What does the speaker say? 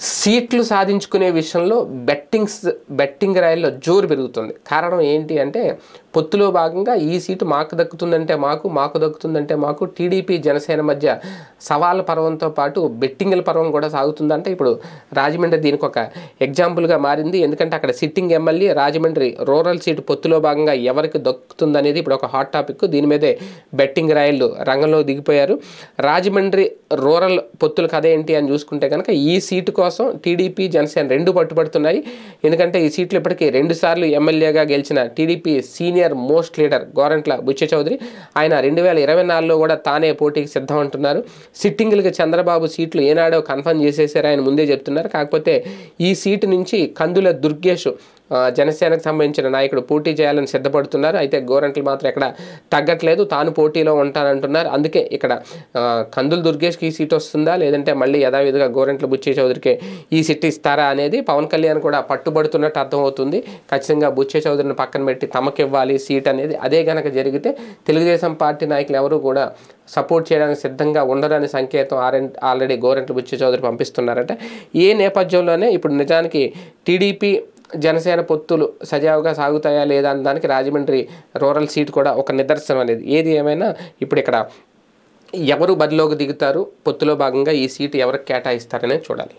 సీట్లు సాధించుకునే విషయంలో bettings betting రైల్లో జోరు పెరుగుతుంది. కారణం ఏంటి అంటే పొత్తులో భాగంగా ఈ సీటు మాకు దక్కుతుందంటే మాకు మాకు దక్కుతుందంటే మాకు టీడీపీ జనసేన మధ్య సవాళ్ళ పర్వంతో పాటు బెట్టింగ్ల పర్వం కూడా సాగుతుందంటే ఇప్పుడు రాజమండ్రి దీనికి ఒక ఎగ్జాంపుల్గా మారింది. ఎందుకంటే అక్కడ sitting MLA Rajahmundry rural seat పొత్తులో భాగంగా ఎవరికి దక్కుతుందనేది ఇప్పుడు ఒక హాట్ టాపిక్. దీని మీదే బెట్టింగ్ రాయళ్ళు రంగంలో దిగిపోయారు. రాజమండ్రి రూరల్ పొత్తుల కథ ఏంటి అని చూసుకుంటే కనుక ఈ సీటు కోసం టీడీపీ జనసేన రెండు పట్టుబడుతున్నాయి. ఎందుకంటే ఈ సీట్లు ఇప్పటికీ రెండు సార్లు ఎమ్మెల్యేగా గెలిచిన TDP senior most leader Gorantla Buchaiah Chowdary. ఆయన రెండు వేల ఇరవై నాలుగులో కూడా తానే పోటీకి సిద్ధం అంటున్నారు సిట్టింగ్లకి చంద్రబాబు సీట్లు ఏనాడో కన్ఫర్మ్ చేసేసారు. ఆయన ముందే చెప్తున్నారు. కాకపోతే ఈ సీటు నుంచి కందుల దుర్గేష్ జనసేనకు సంబంధించిన నాయకుడు పోటీ చేయాలని సిద్ధపడుతున్నారు. అయితే గోరంట్లు మాత్రం ఇక్కడ తగ్గట్లేదు. తాను పోటీలో ఉంటానంటున్నారు. అందుకే ఇక్కడ కందులు దుర్గేష్కి ఈ సీట్ వస్తుందా? లేదంటే మళ్ళీ యథావిధిగా గోరంట్ల బుచ్చే చౌదరికి ఈ సీట్ ఇస్తారా అనేది పవన్ కళ్యాణ్ కూడా పట్టుబడుతున్నట్టు అర్థమవుతుంది. ఖచ్చితంగా బుచ్చే చౌదరిని పక్కన పెట్టి తమకి ఇవ్వాలి సీట్ అనేది అదే కనుక జరిగితే తెలుగుదేశం పార్టీ నాయకులు ఎవరు కూడా సపోర్ట్ చేయడానికి సిద్ధంగా ఉండరని సంకేతం ఆరెంట్ ఆల్రెడీ గోరంట్ల బుచ్చి చౌదరి పంపిస్తున్నారట. ఏ నేపథ్యంలోనే ఇప్పుడు నిజానికి టీడీపీ జనసేన పొత్తులు సజావుగా సాగుతాయా లేదా అన్న దానికి రాజమండ్రి రూరల్ సీట్ కూడా ఒక నిదర్శనం అనేది. ఏది ఏమైనా ఇప్పుడు ఇక్కడ ఎవరు బరిలోకి దిగుతారు పొత్తులో భాగంగా ఈ సీటు ఎవరికి కేటాయిస్తారనే చూడాలి.